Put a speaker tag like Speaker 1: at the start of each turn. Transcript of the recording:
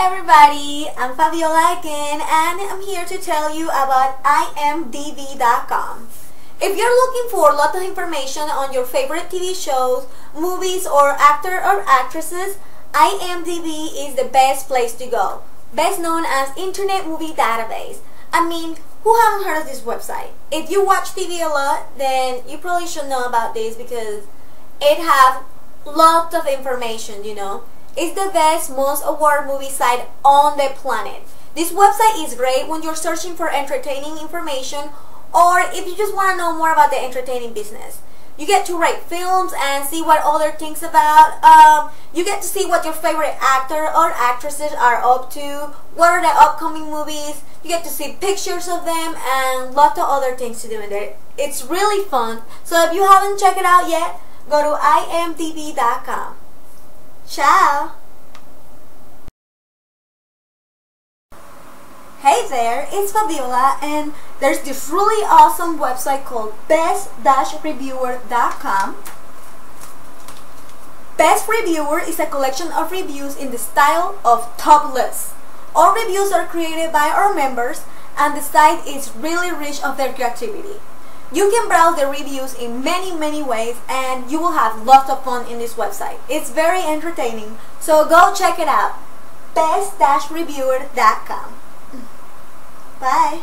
Speaker 1: everybody, I'm Fabiola again and I'm here to tell you about imdb.com. If you're looking for a lot of information on your favorite TV shows, movies or actor or actresses, IMDb is the best place to go. Best known as Internet Movie Database. I mean, who haven't heard of this website? If you watch TV a lot, then you probably should know about this because it has lots of information, you know. It's the best, most award movie site on the planet. This website is great when you're searching for entertaining information or if you just want to know more about the entertaining business. You get to rate films and see what other things about. Um, you get to see what your favorite actor or actresses are up to, what are the upcoming movies. You get to see pictures of them and lots of other things to do in there. It's really fun. So if you haven't checked it out yet, go to imdb.com. Ciao! Hey there, it's Fabiola and there's this really awesome website called best-reviewer.com. Best Reviewer is a collection of reviews in the style of top lists. All reviews are created by our members and the site is really rich of their creativity. You can browse the reviews in many, many ways and you will have lots of fun in this website. It's very entertaining, so go check it out. best-reviewer.com Bye!